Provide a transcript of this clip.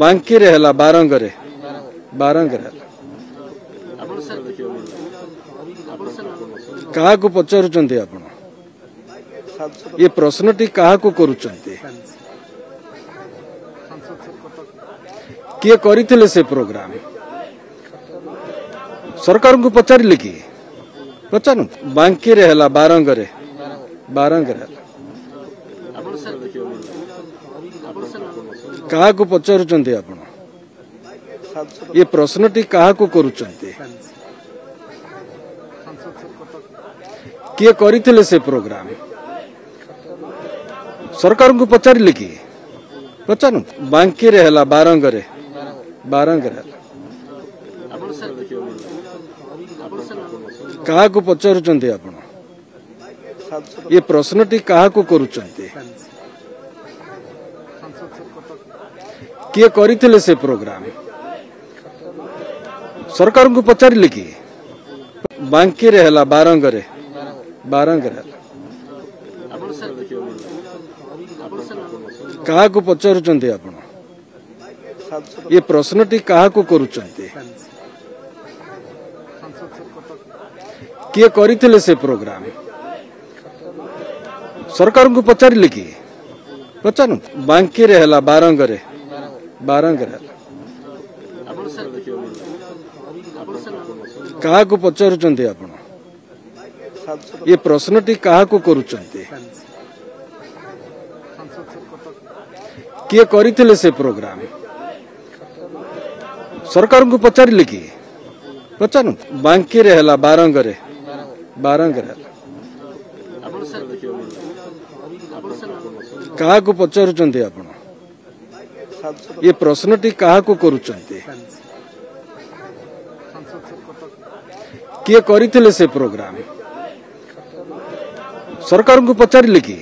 ବାଙ୍କିରେ ହେଲା ବାରଙ୍ଗରେ। ବାରଙ୍ଗରେ ହେଲା। ଆପଣ ସାର୍ ଆପଣ ସାର୍ କାହାକୁ ପଚାରୁଛନ୍ତି ଆପଣ? ଏ ପ୍ରଶ୍ନଟି କାହାକୁ କରୁଛନ୍ତି? କିଏ କରିଥିଲେ ସେ ପ୍ରୋଗ୍ରାମ? ସରକାରଙ୍କୁ ପଚାରିଲେ କି? ପଚାରନ୍ତୁ। ବାଙ୍କିରେ ହେଲା ବାରଙ୍ଗରେ। ବାରଙ୍ଗରେ ହେଲା ଆପଣ ସାର୍ ଆପଣ ସାର୍ କାହାକୁ ପଚାରୁଛନ୍ତି ଆପଣ? ଏ ପ୍ରଶ୍ନଟି କାହାକୁ କରୁଛନ୍ତି? କିଏ କରିଥିଲେ ସେ ପ୍ରୋଗ୍ରାମ? ସରକାରଙ୍କୁ ପଚାରିଲେ କି? ପଚାରନ୍ତୁ। ବାଙ୍କିରେ ହେଲା ବାରଙ୍ଗରେ। ବାରଙ୍ଗରେ କାହାକୁ ପଚାରୁଛନ୍ତି ଆପଣ? ଏ ପ୍ରଶ୍ନଟି କାହାକୁ କରୁଛନ୍ତି? କିଏ କରିଥିଲେ ସେ ପ୍ରୋଗ୍ରାମ ସରକାରଙ୍କୁ ପଚାରିଲେ କି? ବାଙ୍କିରେ ହେଲା ବାରଙ୍ଗରେ। ବାରଙ୍ଗରେ କାହାକୁ ପଚାରୁଛନ୍ତି ଆପଣ? ଏ ପ୍ରଶ୍ନଟି କାହାକୁ କରୁଛନ୍ତି? କିଏ କରିଥିଲେ ସେ ପ୍ରୋଗ୍ରାମ ସରକାରଙ୍କୁ ପଚାରିଲେ କି? ପଚାରନ୍ତୁ ବାଙ୍କିରେ ହେଲା ବାରଙ୍ଗରେ। ବାରଙ୍ଗରେ ହେଲା। ଆପଣ ସାର୍ ଆପଣ ସାର୍ କାହାକୁ ପଚାରୁଛନ୍ତି ଆପଣ? ଏ ପ୍ରଶ୍ନଟି କାହାକୁ କରୁଛନ୍ତି? କିଏ କରିଥିଲେ ସେ ପ୍ରୋଗ୍ରାମ? ସରକାରଙ୍କୁ ପଚାରିଲେ କି? ପଚାରନ୍ତୁ ବାଙ୍କିରେ ହେଲା ବାରଙ୍ଗରେ। ବାରଙ୍ଗରେ ହେଲା ଆପଣ ସାର୍ ଆପଣ ସାର୍ କାହାକୁ ପଚାରୁଛନ୍ତି ଆପଣ? ଏ ପ୍ରଶ୍ନଟି କାହାକୁ କରୁଛନ୍ତି? କିଏ କରିଥିଲେ ସେ ପ୍ରୋଗ୍ରାମ ସରକାରଙ୍କୁ ପଚାରିଲେ କି?